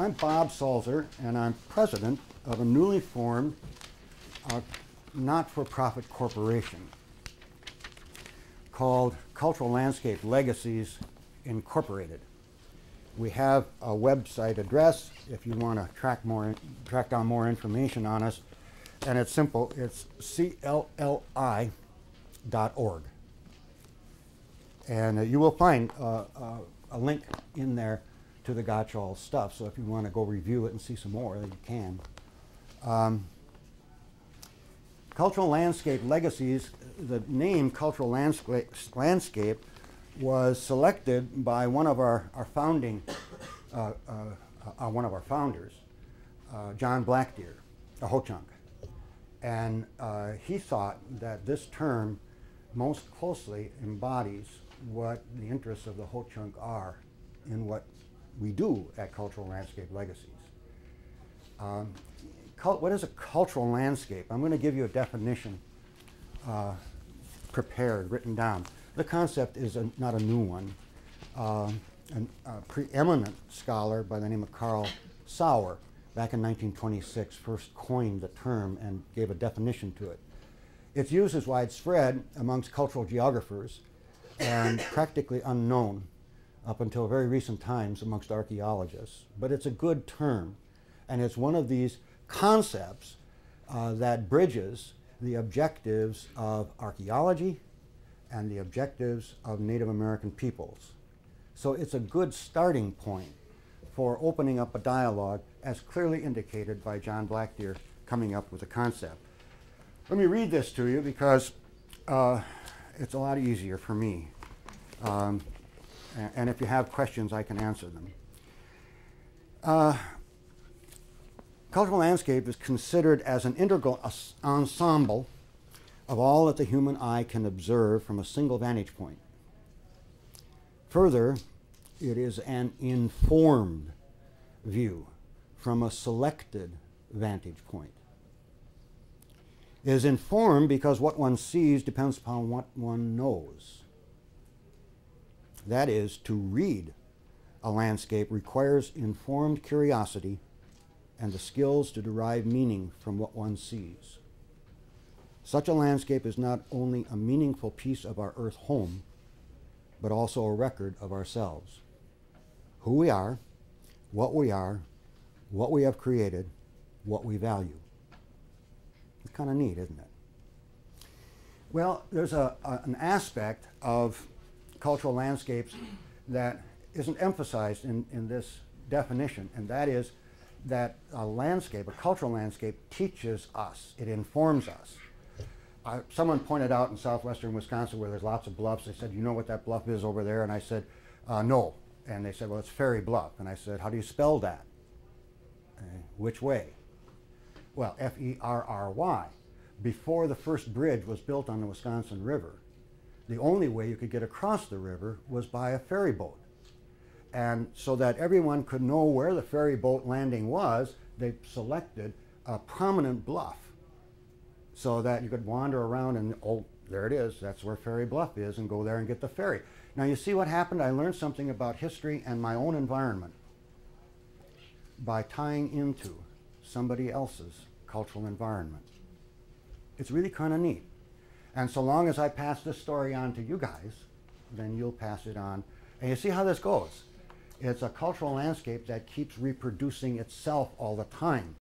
I'm Bob Salzer, and I'm president of a newly formed uh, not-for-profit corporation called Cultural Landscape Legacies Incorporated. We have a website address if you want to track more, track down more information on us, and it's simple. It's clli.org, and uh, you will find uh, uh, a link in there to the Gottschall stuff. So if you want to go review it and see some more, you can. Um, cultural landscape legacies. The name cultural landscape, landscape was selected by one of our, our founding, uh, uh, uh, one of our founders, uh, John Blackdeer, a Ho-Chunk. And uh, he thought that this term most closely embodies what the interests of the Ho-Chunk are in what we do at Cultural Landscape Legacies. Um, what is a cultural landscape? I'm going to give you a definition uh, prepared, written down. The concept is a, not a new one. Uh, an, a preeminent scholar by the name of Carl Sauer, back in 1926, first coined the term and gave a definition to it. Its use is widespread amongst cultural geographers and practically unknown up until very recent times amongst archaeologists. But it's a good term, and it's one of these concepts uh, that bridges the objectives of archaeology and the objectives of Native American peoples. So it's a good starting point for opening up a dialogue as clearly indicated by John Blackdeer coming up with a concept. Let me read this to you because uh, it's a lot easier for me. Um, and if you have questions, I can answer them. Uh, cultural landscape is considered as an integral ensemble of all that the human eye can observe from a single vantage point. Further, it is an informed view from a selected vantage point. It is informed because what one sees depends upon what one knows. That is, to read a landscape requires informed curiosity and the skills to derive meaning from what one sees. Such a landscape is not only a meaningful piece of our earth home, but also a record of ourselves. Who we are, what we are, what we have created, what we value. It's kind of neat, isn't it? Well, there's a, a, an aspect of cultural landscapes that isn't emphasized in, in this definition, and that is that a landscape, a cultural landscape, teaches us, it informs us. Uh, someone pointed out in southwestern Wisconsin where there's lots of bluffs, they said, you know what that bluff is over there? And I said, uh, no. And they said, well, it's Ferry Bluff. And I said, how do you spell that? Uh, which way? Well, F-E-R-R-Y. Before the first bridge was built on the Wisconsin River, the only way you could get across the river was by a ferry boat. And so that everyone could know where the ferry boat landing was, they selected a prominent bluff so that you could wander around and, oh, there it is, that's where Ferry Bluff is, and go there and get the ferry. Now, you see what happened? I learned something about history and my own environment by tying into somebody else's cultural environment. It's really kind of neat. And so long as I pass this story on to you guys, then you'll pass it on. And you see how this goes. It's a cultural landscape that keeps reproducing itself all the time.